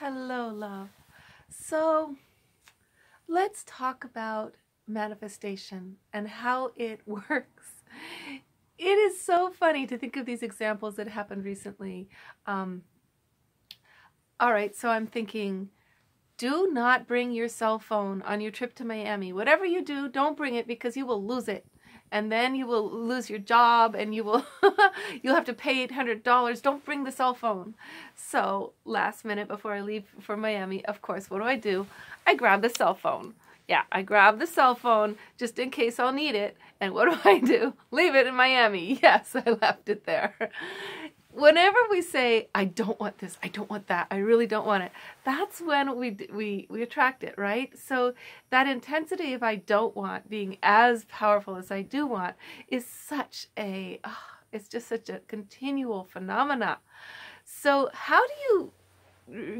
Hello, love. So, let's talk about manifestation and how it works. It is so funny to think of these examples that happened recently. Um, all right, so I'm thinking, do not bring your cell phone on your trip to Miami. Whatever you do, don't bring it because you will lose it and then you will lose your job and you will you'll have to pay $800 don't bring the cell phone. So last minute before i leave for miami of course what do i do? I grab the cell phone. Yeah i grab the cell phone just in case i'll need it. And what do i do? Leave it in miami. Yes i left it there whenever we say i don't want this i don't want that i really don't want it that's when we we we attract it right? So that intensity of i don't want being as powerful as i do want is such a oh, it's just such a continual phenomena. So how do you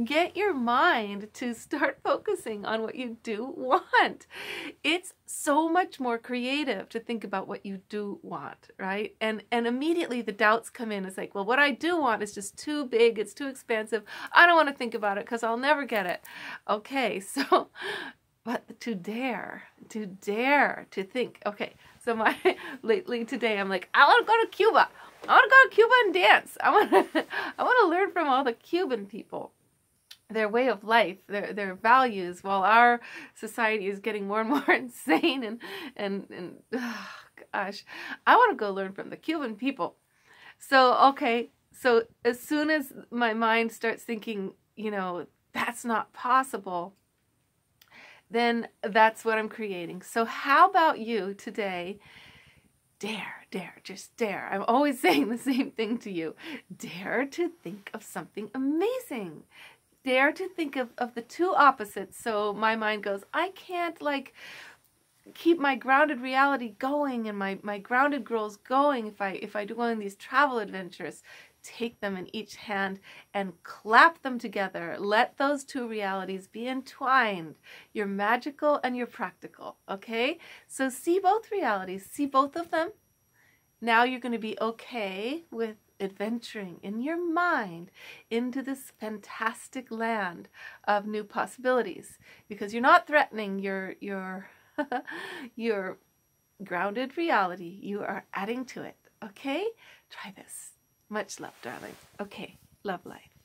get your mind to start focusing on what you do want. It's so much more creative to think about what you do want, right? And and immediately the doubts come in. It's like, well, what I do want is just too big, it's too expensive. I don't want to think about it cuz I'll never get it. Okay, so but to dare, to dare to think, okay, so my lately today I'm like, I want to go to Cuba. I want to go to Cuba and dance. I want to I want to learn from all the Cuban people their way of life, their their values, while our society is getting more and more insane and and and oh, gosh, I want to go learn from the Cuban people. So okay, so as soon as my mind starts thinking, you know, that's not possible, then that's what I'm creating. So how about you today? Dare, dare, just dare. I'm always saying the same thing to you. Dare to think of something amazing dare to think of, of the two opposites. So my mind goes, I can't like keep my grounded reality going and my, my grounded girls going if I if I do one of these travel adventures. Take them in each hand and clap them together. Let those two realities be entwined. Your magical and your practical. Okay? So see both realities. See both of them. Now you're going to be okay with adventuring in your mind into this fantastic land of new possibilities because you're not threatening your your your grounded reality you are adding to it okay try this much love darling. Okay love life